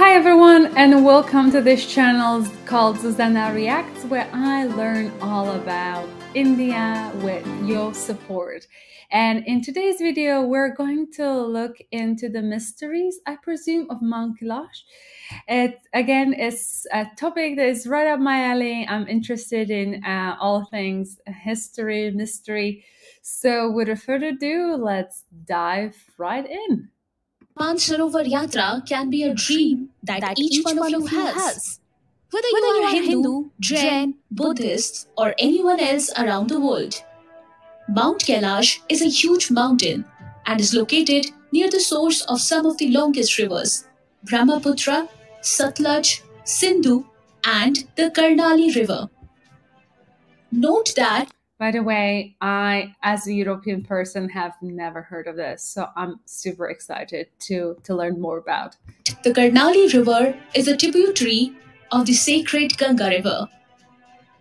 Hi everyone and welcome to this channel called Zuzana Reacts where I learn all about India with your support. And in today's video we're going to look into the mysteries, I presume, of Mount Kailash. It again is a topic that is right up my alley. I'm interested in uh, all things history, mystery. So without further ado, let's dive right in. Mansarovar Yatra can be a dream that, that each, each one, one of you has. has. Whether, Whether you are Hindu, Jain, Buddhist, or anyone else around the world. Mount Kailash is a huge mountain and is located near the source of some of the longest rivers Brahmaputra, Satluj, Sindhu, and the Karnali River. Note that by the way, I, as a European person, have never heard of this, so I'm super excited to, to learn more about. The Karnali River is a tributary of the sacred Ganga River.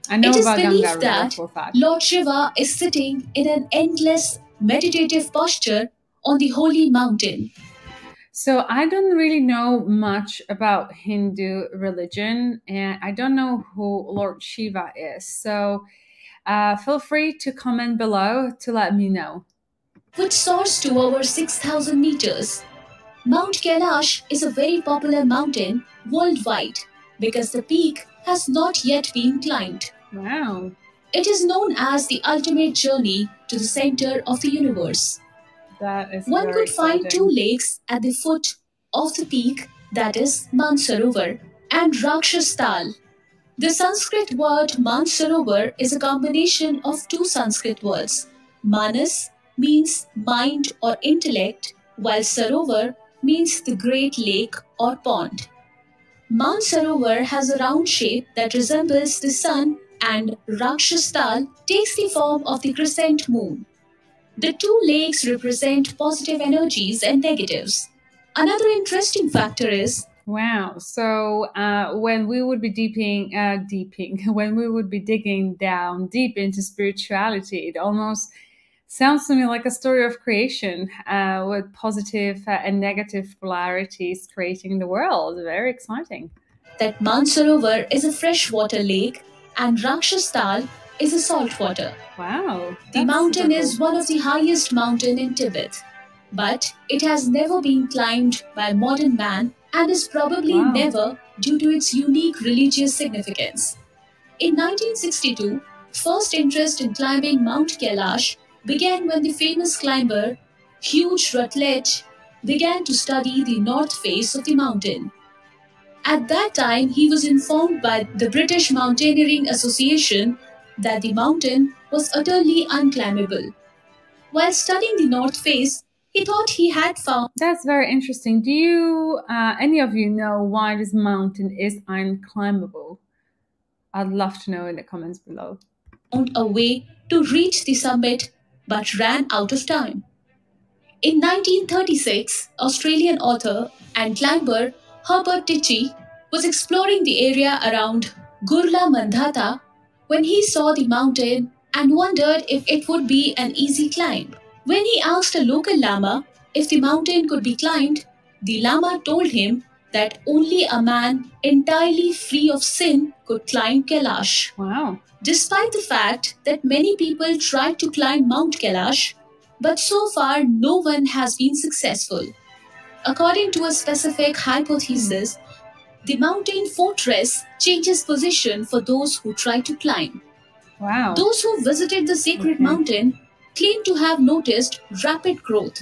I know it is about believed Ganga that. Lord Shiva is sitting in an endless meditative posture on the holy mountain. So I don't really know much about Hindu religion, and I don't know who Lord Shiva is. So uh, feel free to comment below to let me know. Which soars to over 6,000 meters. Mount Kailash is a very popular mountain worldwide because the peak has not yet been climbed. Wow. It is known as the ultimate journey to the center of the universe. That is One could exciting. find two lakes at the foot of the peak, that is Mansarovar and Rakshastal. The Sanskrit word Mansarovar is a combination of two Sanskrit words. Manas means mind or intellect, while Sarovar means the great lake or pond. Mansarovar has a round shape that resembles the sun and Rakshastal takes the form of the crescent moon. The two lakes represent positive energies and negatives. Another interesting factor is Wow. So uh, when we would be deeping, uh, deeping, when we would be digging down deep into spirituality, it almost sounds to me like a story of creation uh, with positive uh, and negative polarities creating the world. Very exciting. that Mansarovar is a freshwater lake and Rakshastal is a saltwater. Wow. The mountain is one of the highest mountain in Tibet, but it has never been climbed by modern man and is probably Wow. never due to its unique religious significance. In 1962, first interest in climbing Mount Kailash began when the famous climber Hugh Ruttledge began to study the north face of the mountain. At that time, he was informed by the British Mountaineering Association that the mountain was utterly unclimbable. While studying the north face, he thought he had found That's very interesting. Do you, uh, any of you know why this mountain is unclimbable? I'd love to know in the comments below. Found a way to reach the summit but ran out of time. In 1936, Australian author and climber Herbert Tichy was exploring the area around Gurla Mandhata when he saw the mountain and wondered if it would be an easy climb. When he asked a local Lama if the mountain could be climbed, the Lama told him that only a man entirely free of sin could climb Kailash. Wow. Despite the fact that many people tried to climb Mount Kailash, but so far no one has been successful. According to a specific hypothesis, the mountain fortress changes position for those who try to climb. Wow. Those who visited the sacred Okay. mountain claim to have noticed rapid growth,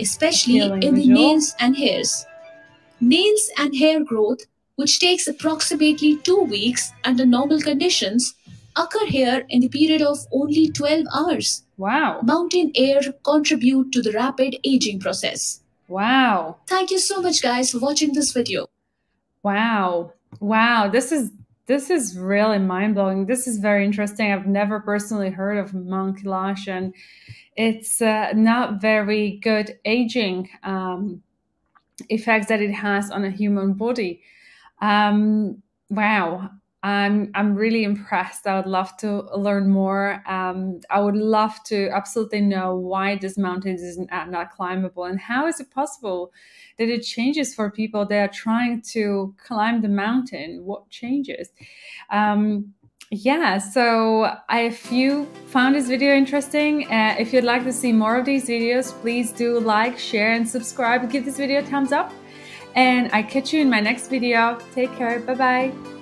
especially in the visual. nails and hairs. Nails and hair growth, which takes approximately two weeks under normal conditions, occur here in the period of only 12 hours. Wow. Mountain air contribute to the rapid aging process. Wow. Thank you so much guys for watching this video. Wow. Wow. This is this is really mind blowing. This is very interesting. I've never personally heard of Mount Kailash, and it's uh, not very good aging um, effects that it has on a human body. Um, wow. I'm I'm really impressed. I would love to learn more. Um, I would love to absolutely know why this mountain is not climbable and how is it possible that it changes for people that are trying to climb the mountain. What changes? Um, yeah so if you found this video interesting uh, if you'd like to see more of these videos please do like share and subscribe give this video a thumbs up and i catch you in my next video take care bye bye